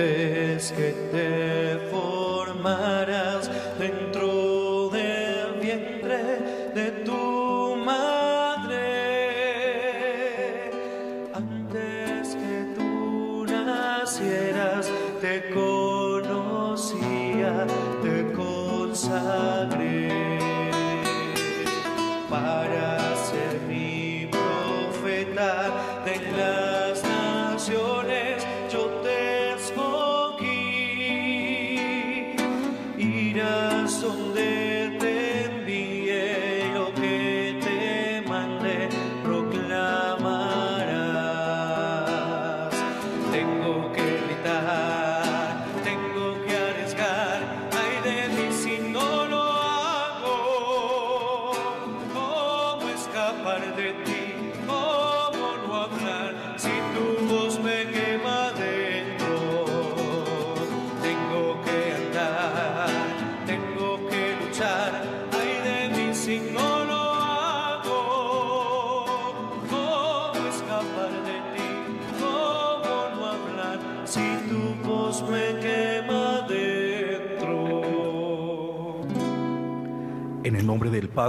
antes que te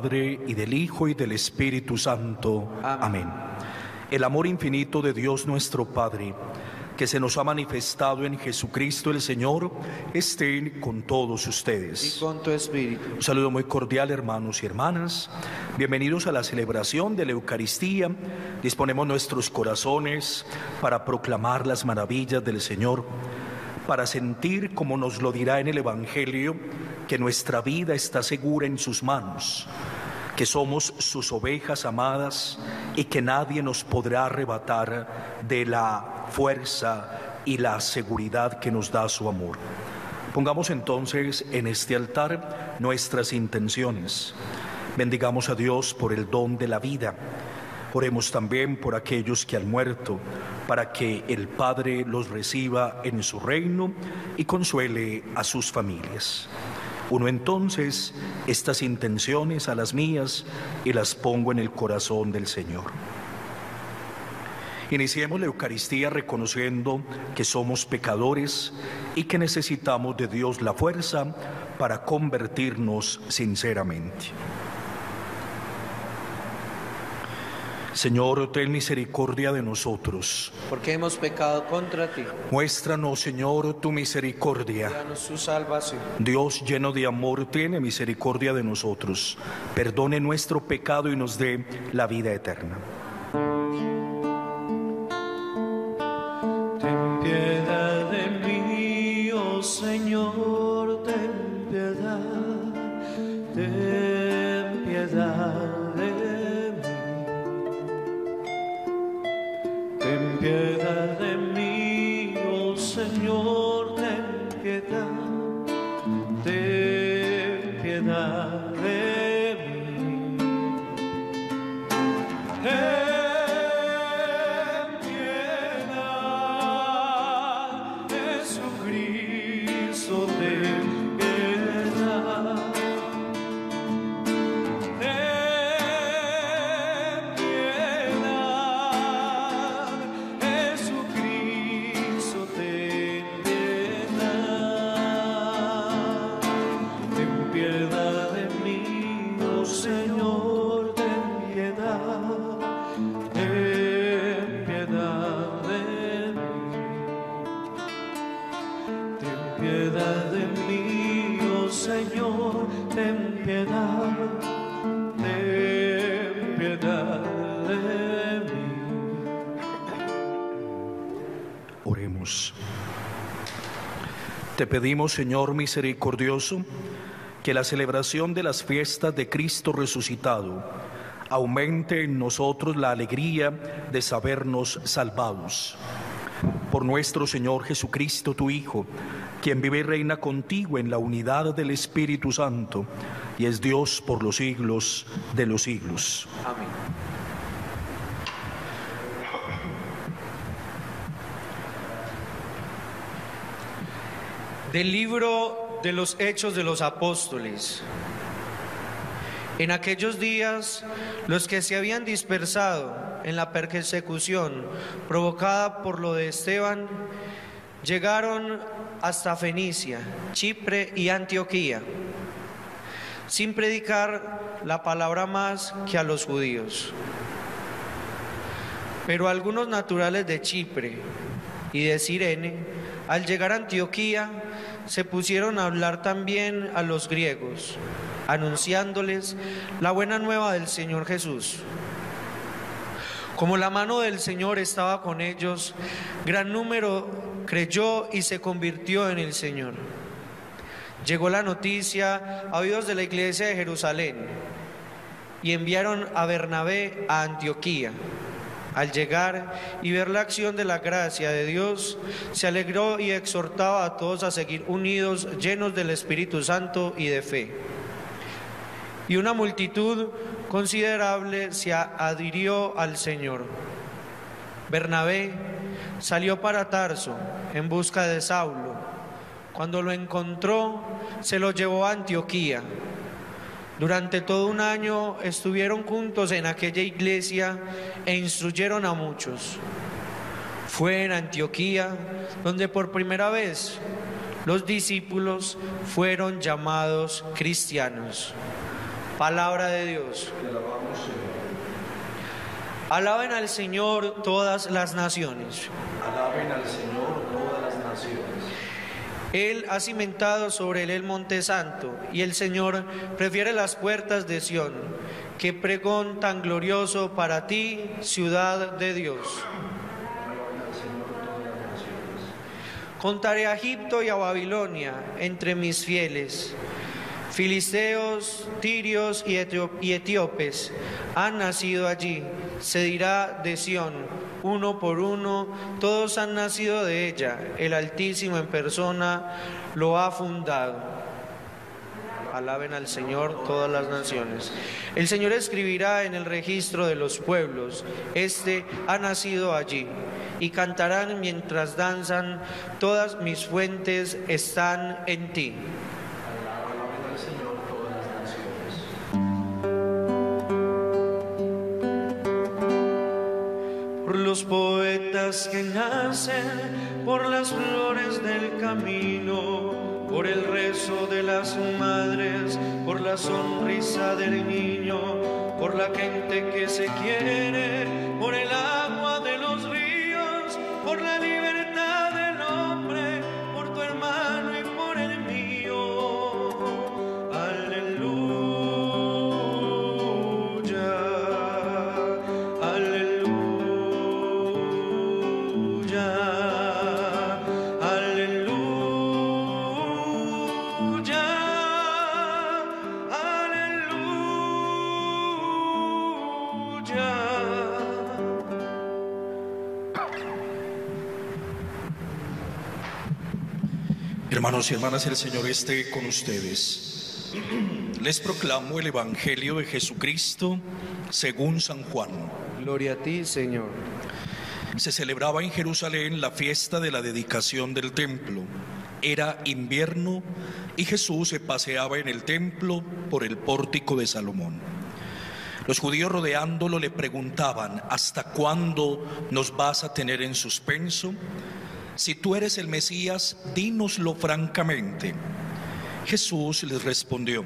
Padre y del Hijo y del Espíritu Santo. Amén. El amor infinito de Dios nuestro Padre, que se nos ha manifestado en Jesucristo el Señor, esté con todos Y ustedes. con tu espíritu. Un saludo muy cordial, hermanos y hermanas. Bienvenidos a la celebración de la Eucaristía. Disponemos nuestros corazones para proclamar las maravillas del Señor, para sentir, como nos lo dirá en el Evangelio, que nuestra vida está segura en sus manos, que somos sus ovejas amadas y que nadie nos podrá arrebatar de la fuerza y la seguridad que nos da su amor. Pongamos entonces en este altar nuestras intenciones. Bendigamos a Dios por el don de la vida. Oremos también por aquellos que han muerto, para que el Padre los reciba en su reino y consuele a sus familias. Uno entonces estas intenciones a las mías y las pongo en el corazón del Señor. Iniciemos la Eucaristía reconociendo que somos pecadores y que necesitamos de Dios la fuerza para convertirnos sinceramente. Señor, ten misericordia de nosotros. Porque hemos pecado contra ti. Muéstranos, Señor, tu misericordia. Danos su salvación. Dios lleno de amor, tiene misericordia de nosotros. Perdone nuestro pecado y nos dé la vida eterna. Ten piedad de mí, oh Señor, Señor, ten piedad, ten piedad Oremos. Te pedimos, Señor misericordioso, que la celebración de las fiestas de Cristo resucitado aumente en nosotros la alegría de sabernos salvados. Por nuestro Señor Jesucristo, tu Hijo, quien vive y reina contigo en la unidad del Espíritu Santo y es Dios por los siglos de los siglos. Amén. Del libro de los Hechos de los Apóstoles. En aquellos días, los que se habían dispersado en la persecución provocada por lo de Esteban, Llegaron hasta Fenicia, Chipre y Antioquía, sin predicar la palabra más que a los judíos. Pero algunos naturales de Chipre y de Sirene, al llegar a Antioquía, se pusieron a hablar también a los griegos, anunciándoles la buena nueva del Señor Jesús. Como la mano del Señor estaba con ellos, gran número creyó y se convirtió en el Señor. Llegó la noticia a oídos de la iglesia de Jerusalén y enviaron a Bernabé a Antioquía. Al llegar y ver la acción de la gracia de Dios, se alegró y exhortaba a todos a seguir unidos, llenos del Espíritu Santo y de fe. Y una multitud considerable se adhirió al Señor. Bernabé salió para Tarso en busca de Saulo. Cuando lo encontró, se lo llevó a Antioquía. Durante todo un año estuvieron juntos en aquella iglesia e instruyeron a muchos. Fue en Antioquía donde por primera vez los discípulos fueron llamados cristianos. Palabra de Dios. Alaben al Señor todas las naciones. Alaben al Señor. Él ha cimentado sobre él el monte santo y el Señor prefiere las puertas de Sión. Qué pregón tan glorioso para ti, ciudad de Dios. Contaré a Egipto y a Babilonia entre mis fieles. Filisteos, tirios y etíopes han nacido allí. Se dirá de Sión, uno por uno, todos han nacido de ella. El Altísimo en persona lo ha fundado. Alaben al Señor todas las naciones. El Señor escribirá en el registro de los pueblos, este ha nacido allí, y cantarán mientras danzan, todas mis fuentes están en ti. Poetas que nacen por las flores del camino, por el rezo de las madres, por la sonrisa del niño, por la gente que se quiere, Hermanos y hermanas, el Señor esté con ustedes. Les proclamo el Evangelio de Jesucristo según San Juan. Gloria a ti, Señor. Se celebraba en Jerusalén la fiesta de la dedicación del templo. Era invierno y Jesús se paseaba en el templo por el pórtico de Salomón. Los judíos rodeándolo le preguntaban, ¿hasta cuándo nos vas a tener en suspenso? Si tú eres el Mesías, dínoslo francamente. Jesús les respondió,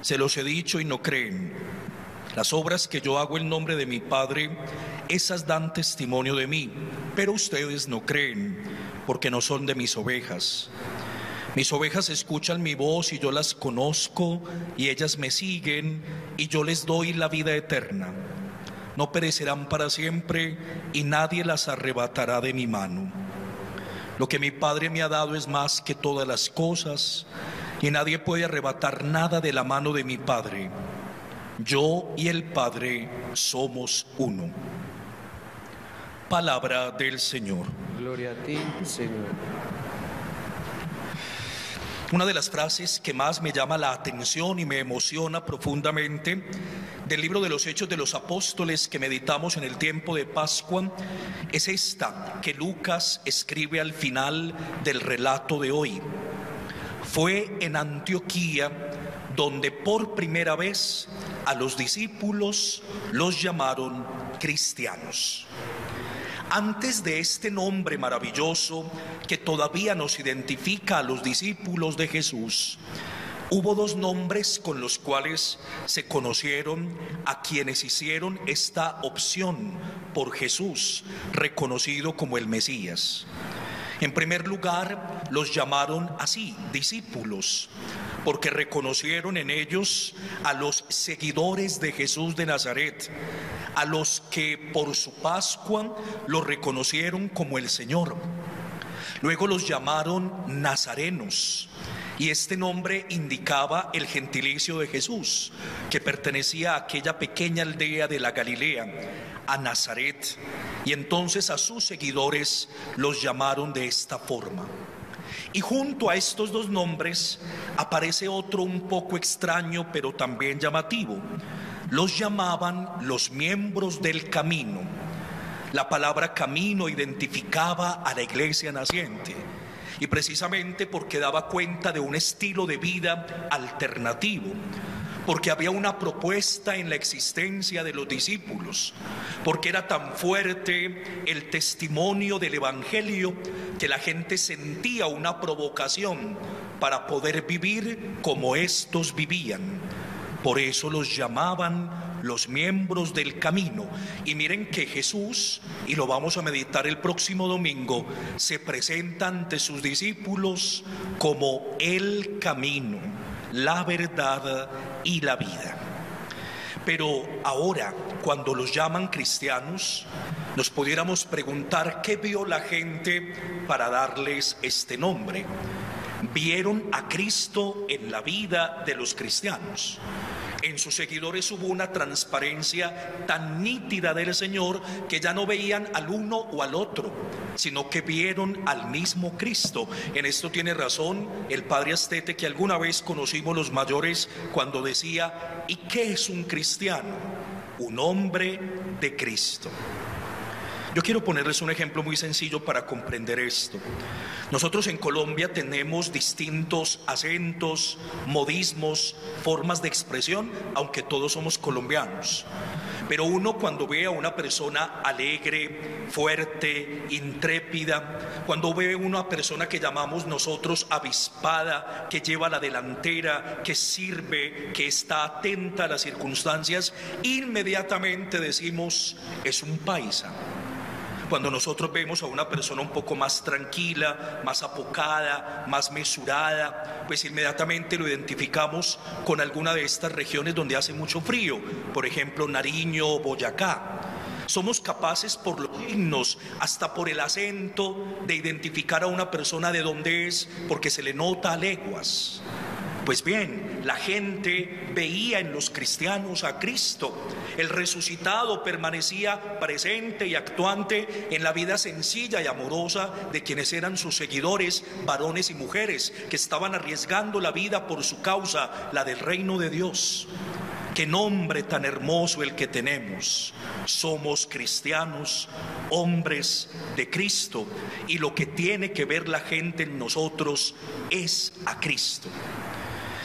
se los he dicho y no creen. Las obras que yo hago en nombre de mi Padre, esas dan testimonio de mí, pero ustedes no creen, porque no son de mis ovejas. Mis ovejas escuchan mi voz y yo las conozco y ellas me siguen y yo les doy la vida eterna. No perecerán para siempre y nadie las arrebatará de mi mano. Lo que mi Padre me ha dado es más que todas las cosas y nadie puede arrebatar nada de la mano de mi Padre. Yo y el Padre somos uno. Palabra del Señor. Gloria a ti, Señor. Una de las frases que más me llama la atención y me emociona profundamente del libro de los Hechos de los Apóstoles que meditamos en el tiempo de Pascua es esta que Lucas escribe al final del relato de hoy. Fue en Antioquía donde por primera vez a los discípulos los llamaron cristianos. Antes de este nombre maravilloso que todavía nos identifica a los discípulos de Jesús, hubo dos nombres con los cuales se conocieron a quienes hicieron esta opción por Jesús, reconocido como el Mesías. En primer lugar, los llamaron así, discípulos, porque reconocieron en ellos a los seguidores de Jesús de Nazaret, a los que por su Pascua lo reconocieron como el Señor. Luego los llamaron nazarenos. Y este nombre indicaba el gentilicio de Jesús, que pertenecía a aquella pequeña aldea de la Galilea, a Nazaret, y entonces a sus seguidores los llamaron de esta forma. Y junto a estos dos nombres aparece otro un poco extraño, pero también llamativo. Los llamaban los miembros del camino. La palabra camino identificaba a la iglesia naciente y precisamente porque daba cuenta de un estilo de vida alternativo, porque había una propuesta en la existencia de los discípulos, porque era tan fuerte el testimonio del Evangelio que la gente sentía una provocación para poder vivir como estos vivían. Por eso los llamaban los miembros del camino. Y miren que Jesús, y lo vamos a meditar el próximo domingo, se presenta ante sus discípulos como el camino, la verdad y la vida. Pero ahora, cuando los llaman cristianos, nos pudiéramos preguntar qué vio la gente para darles este nombre. Vieron a Cristo en la vida de los cristianos en sus seguidores hubo una transparencia tan nítida del Señor que ya no veían al uno o al otro, sino que vieron al mismo Cristo. En esto tiene razón el padre Astete que alguna vez conocimos los mayores cuando decía, ¿y qué es un cristiano? Un hombre de Cristo. Yo quiero ponerles un ejemplo muy sencillo para comprender esto. Nosotros en Colombia tenemos distintos acentos, modismos, formas de expresión, aunque todos somos colombianos. Pero uno cuando ve a una persona alegre, fuerte, intrépida, cuando ve a una persona que llamamos nosotros avispada, que lleva la delantera, que sirve, que está atenta a las circunstancias, inmediatamente decimos, es un paisa. Cuando nosotros vemos a una persona un poco más tranquila, más apocada, más mesurada, pues inmediatamente lo identificamos con alguna de estas regiones donde hace mucho frío, por ejemplo Nariño o Boyacá. Somos capaces por los signos, hasta por el acento, de identificar a una persona de dónde es, porque se le nota a leguas. Pues bien, la gente veía en los cristianos a Cristo. El resucitado permanecía presente y actuante en la vida sencilla y amorosa de quienes eran sus seguidores, varones y mujeres, que estaban arriesgando la vida por su causa, la del reino de Dios. Qué nombre tan hermoso el que tenemos. Somos cristianos, hombres de Cristo, y lo que tiene que ver la gente en nosotros es a Cristo.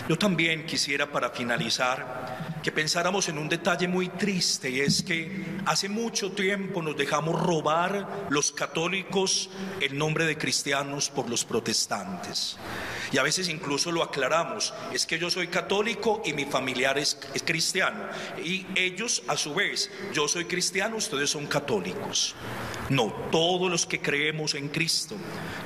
Yo también quisiera para finalizar que pensáramos en un detalle muy triste y es que hace mucho tiempo nos dejamos robar los católicos el nombre de cristianos por los protestantes. Y a veces incluso lo aclaramos, es que yo soy católico y mi familiar es, cristiano. Y ellos a su vez, yo soy cristiano, ustedes son católicos. No, todos los que creemos en Cristo,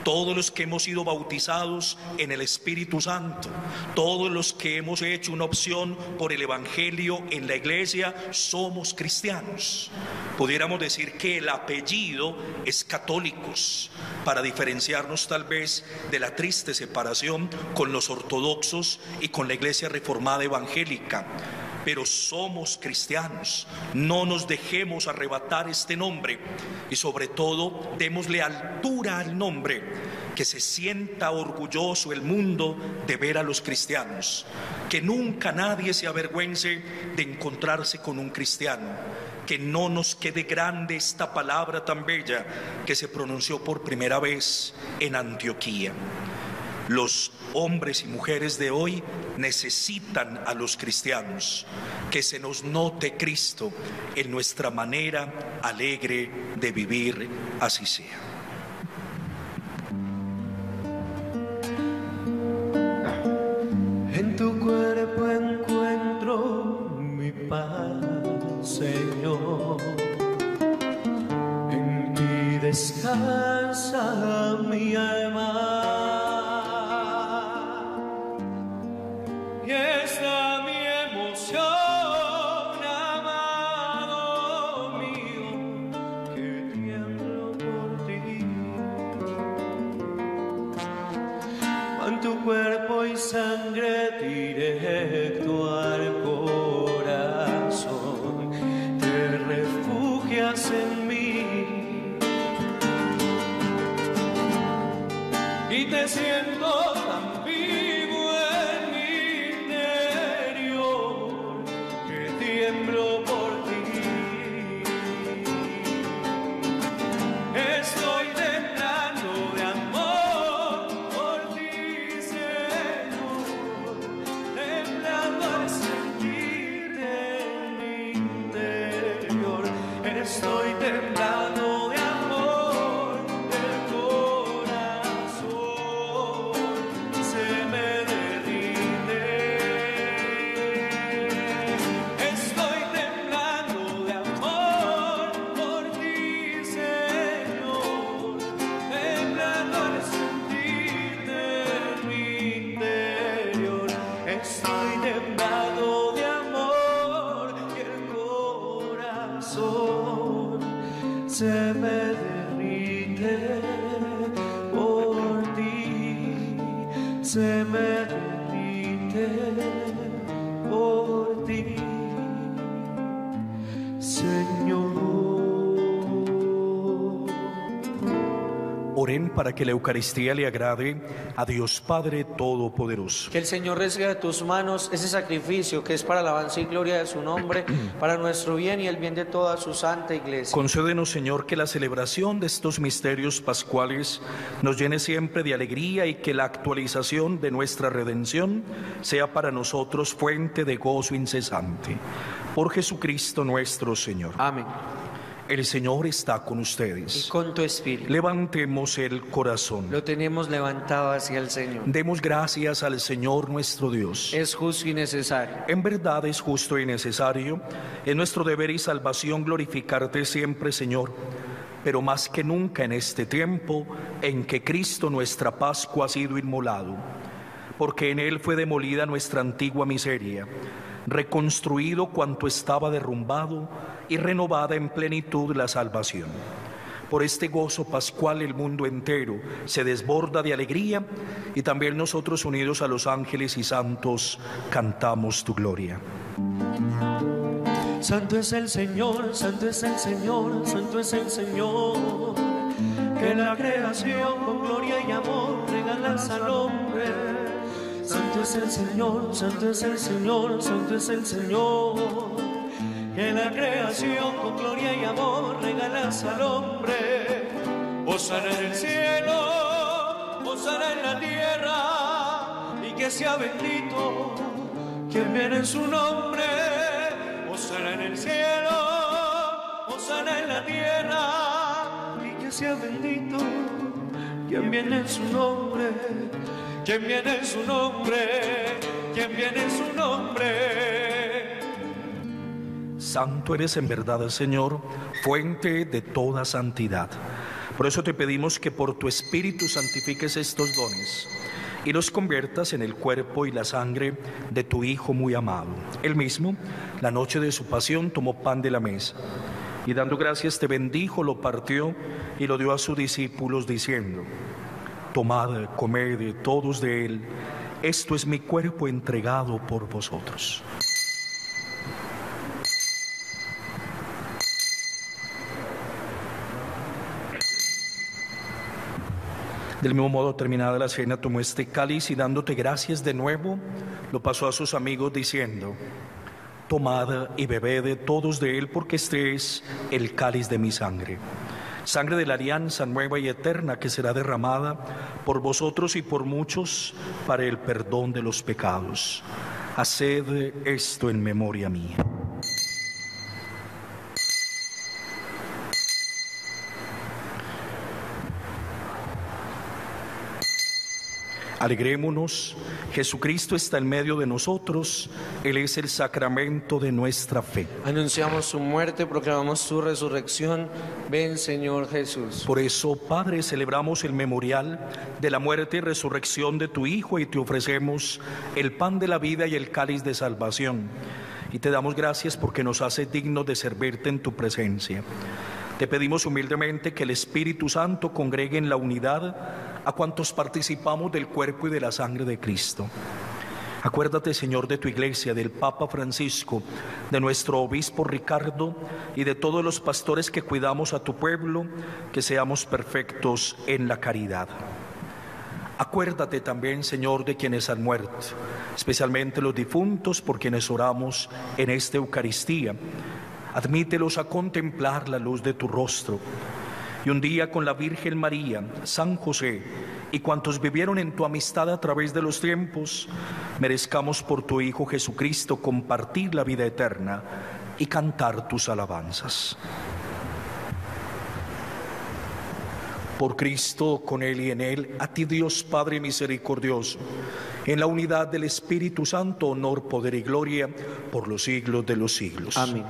todos los que hemos sido bautizados en el Espíritu Santo, todos los que hemos hecho una opción por el Evangelio en la iglesia, somos cristianos. Pudiéramos decir que el apellido es católicos, para diferenciarnos tal vez de la triste separación con los ortodoxos y con la iglesia reformada evangélica pero somos cristianos. No nos dejemos arrebatar este nombre y sobre todo démosle altura al nombre, que se sienta orgulloso el mundo de ver a los cristianos, que nunca nadie se avergüence de encontrarse con un cristiano, que no nos quede grande esta palabra tan bella que se pronunció por primera vez en Antioquía. Los hombres y mujeres de hoy necesitan a los cristianos, que se nos note Cristo en nuestra manera alegre de vivir, así sea. Sangre directo para que la Eucaristía le agrade a Dios Padre Todopoderoso. Que el Señor reciba de tus manos ese sacrificio que es para alabanza y gloria de su nombre, para nuestro bien y el bien de toda su santa iglesia. Concédenos, Señor, que la celebración de estos misterios pascuales nos llene siempre de alegría y que la actualización de nuestra redención sea para nosotros fuente de gozo incesante. Por Jesucristo nuestro Señor. Amén. El Señor está con Y ustedes. con tu espíritu Levantemos el corazón. lo tenemos levantado hacia el Señor. Demos gracias al Señor nuestro Dios. Es justo y necesario. En verdad es justo y necesario, es nuestro deber y salvación glorificarte siempre, Señor, pero más que nunca en este tiempo en que Cristo nuestra Pascua ha sido inmolado, porque en Él fue demolida nuestra antigua miseria, reconstruido cuanto estaba derrumbado y renovada en plenitud la salvación. Por este gozo pascual el mundo entero se desborda de alegría y también nosotros unidos a los ángeles y santos cantamos tu gloria. Santo es el Señor, santo es el Señor, santo es el Señor. Que la creación con gloria y amor regalas al hombre. Santo es el Señor, santo es el Señor, santo es el Señor. Que la creación con gloria y amor regalas al hombre. Osana en el cielo, osana en la tierra, y que sea bendito quien viene en su nombre. Osana en el cielo, osana en la tierra, y que sea bendito quien viene en su nombre. Quien viene en su nombre, quien viene en su nombre. Santo eres en verdad, Señor, fuente de toda santidad. Por eso te pedimos que por tu Espíritu santifiques estos dones y los conviertas en el cuerpo y la sangre de tu Hijo muy amado. Él mismo, la noche de su pasión, tomó pan de la mesa y dando gracias te bendijo, lo partió y lo dio a sus discípulos diciendo, Tomad, comed todos de él, esto es mi cuerpo entregado por vosotros. Del mismo modo, terminada la cena, tomó este cáliz y dándote gracias de nuevo, lo pasó a sus amigos diciendo, Tomad y bebed todos de él, porque este es el cáliz de mi sangre, sangre de la alianza nueva y eterna que será derramada por vosotros y por muchos para el perdón de los pecados. Haced esto en memoria mía. Alegrémonos, Jesucristo está en medio de nosotros, Él es el sacramento de nuestra fe. Anunciamos su muerte, proclamamos su resurrección. Ven, Señor Jesús. Por eso, Padre, celebramos el memorial de la muerte y resurrección de tu Hijo y te ofrecemos el pan de la vida y el cáliz de salvación. Y te damos gracias porque nos hace dignos de servirte en tu presencia. Te pedimos humildemente que el Espíritu Santo congregue en la unidad a cuantos participamos del cuerpo y de la sangre de Cristo. Acuérdate, Señor, de tu iglesia, del Papa Francisco, de nuestro obispo Ricardo y de todos los pastores que cuidamos a tu pueblo, que seamos perfectos en la caridad. Acuérdate también, Señor, de quienes han muerto, especialmente los difuntos por quienes oramos en esta Eucaristía Admítelos a contemplar la luz de tu rostro. Y un día con la Virgen María, San José y cuantos vivieron en tu amistad a través de los tiempos, merezcamos por tu Hijo Jesucristo compartir la vida eterna y cantar tus alabanzas. Por Cristo, con Él y en Él, a ti Dios Padre misericordioso, en la unidad del Espíritu Santo, honor, poder y gloria por los siglos de los siglos. Amén.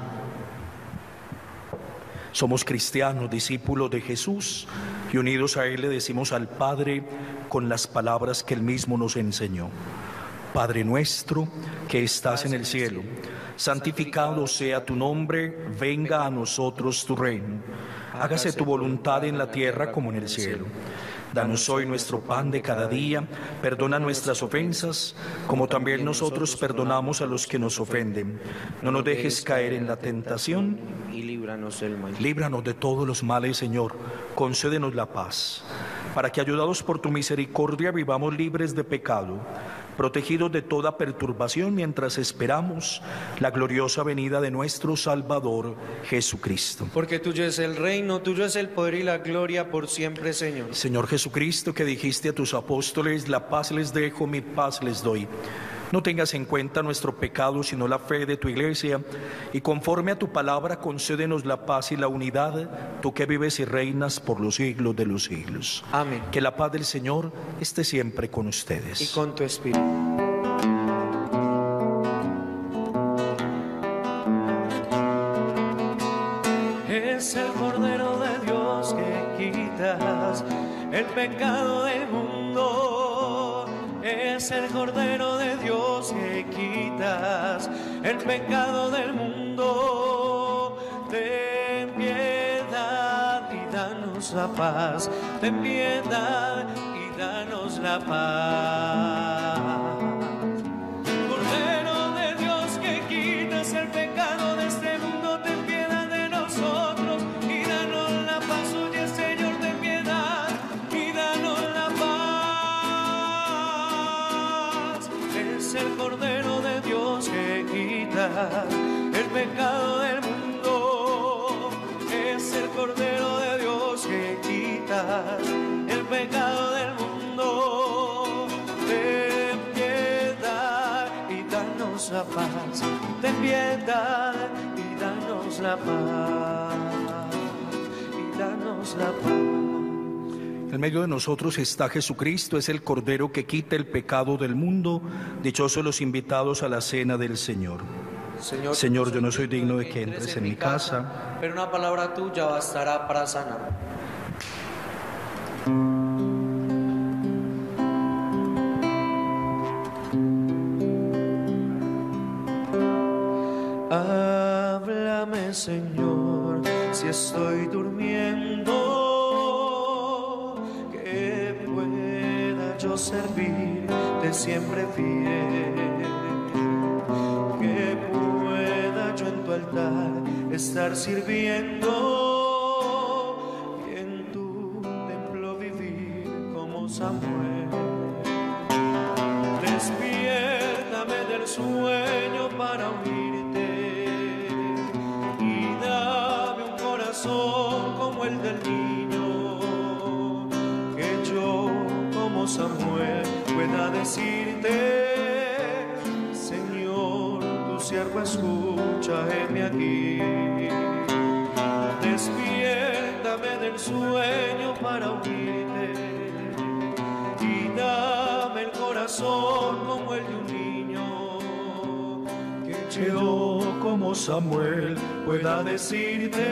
Somos cristianos, discípulos de Jesús, y unidos a Él le decimos al Padre con las palabras que Él mismo nos enseñó. Padre nuestro que estás en el cielo, santificado sea tu nombre, venga a nosotros tu reino. Hágase tu voluntad en la tierra como en el cielo. Danos hoy nuestro pan de cada día, perdona nuestras ofensas, como también nosotros perdonamos a los que nos ofenden. No nos dejes caer en la tentación y líbranos del mal. Líbranos de todos los males, Señor. Concédenos la paz, para que ayudados por tu misericordia vivamos libres de pecado protegidos de toda perturbación mientras esperamos la gloriosa venida de nuestro Salvador Jesucristo. Porque tuyo es el reino, tuyo es el poder y la gloria por siempre, Señor. Señor Jesucristo, que dijiste a tus apóstoles, la paz les dejo, mi paz les doy. No tengas en cuenta nuestro pecado, sino la fe de tu iglesia, y conforme a tu palabra concédenos la paz y la unidad, tú que vives y reinas por los siglos de los siglos. Amén. Que la paz del Señor esté siempre con ustedes. Y con tu espíritu. Es el Cordero de Dios que quitas el pecado del mundo. Es el Cordero el pecado del mundo. Ten piedad y danos la paz. Ten piedad y danos la paz. El pecado del mundo. Es el Cordero de Dios que quita el pecado del mundo. Ten piedad y danos la paz. Ten piedad y danos la paz. Y danos la paz. En medio de nosotros está Jesucristo, es el Cordero que quita el pecado del mundo. Dichosos los invitados a la cena del Señor. Señor, Señor, yo no soy digno de que entres en mi casa, pero una palabra tuya bastará para sanar. Háblame, Señor, si estoy durmiendo, que pueda yo servirte siempre fiel, estar sirviendo y en tu templo vivir como Samuel. Despiértame del sueño para oírte y dame un corazón como el del niño, que yo como Samuel pueda decirte, Señor, tu siervo es escucha, heme aquí. Despiértame del sueño para oírte y dame el corazón como el de un niño. Que yo, como Samuel, pueda decirte,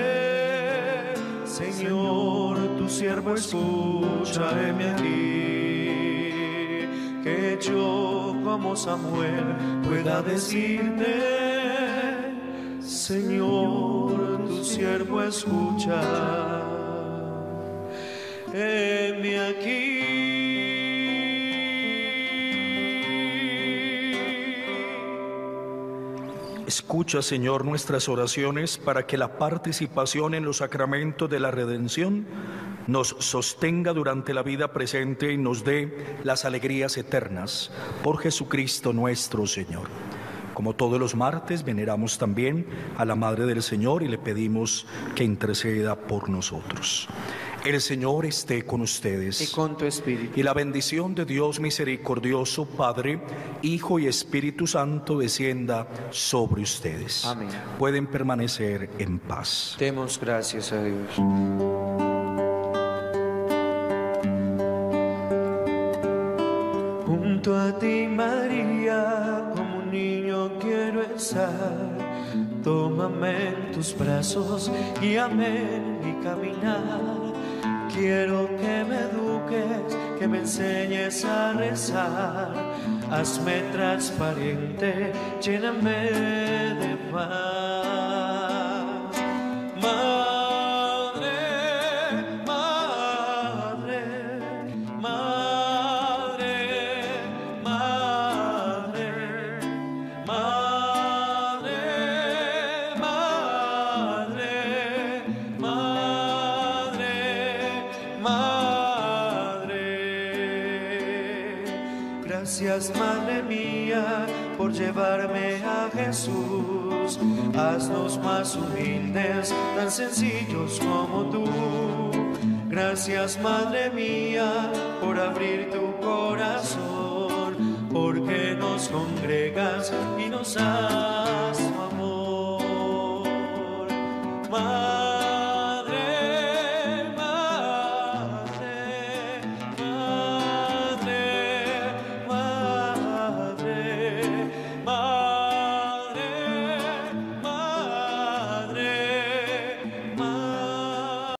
Señor, tu siervo escucha, heme aquí que yo como Samuel pueda decirte, Señor, tu siervo escucha, heme aquí. Escucha, Señor, nuestras oraciones para que la participación en los sacramentos de la redención nos sostenga durante la vida presente y nos dé las alegrías eternas. Por Jesucristo nuestro Señor. Como todos los martes, veneramos también a la Madre del Señor y le pedimos que interceda por nosotros. El Señor esté con ustedes. Y con tu espíritu. Y la bendición de Dios misericordioso, Padre, Hijo y Espíritu Santo, descienda sobre ustedes. Amén. Pueden permanecer en paz. Demos gracias a Dios. Tus brazos, guíame en mi caminar. Quiero que me eduques, que me enseñes a rezar. Hazme transparente, lléname de paz. Gracias, Madre mía, por llevarme a Jesús. Haznos más humildes, tan sencillos como tú. Gracias, Madre mía, por abrir tu corazón, porque nos congregas y nos das